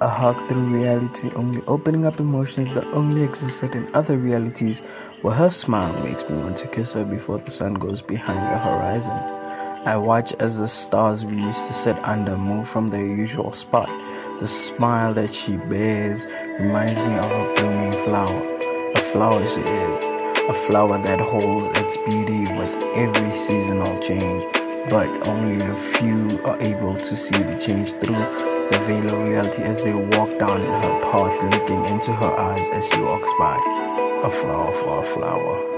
a hug through reality, only opening up emotions that only existed in other realities, where her smile makes me want to kiss her before the sun goes behind the horizon. I watch as the stars we used to sit under move from their usual spot. The smile that she bears reminds me of a blooming flower. A flower she is, a flower that holds its beauty with every seasonal change, but only a few are able to see the change through the veil of reality as they walk down her path, looking into her eyes as she walks by, a flower for a flower.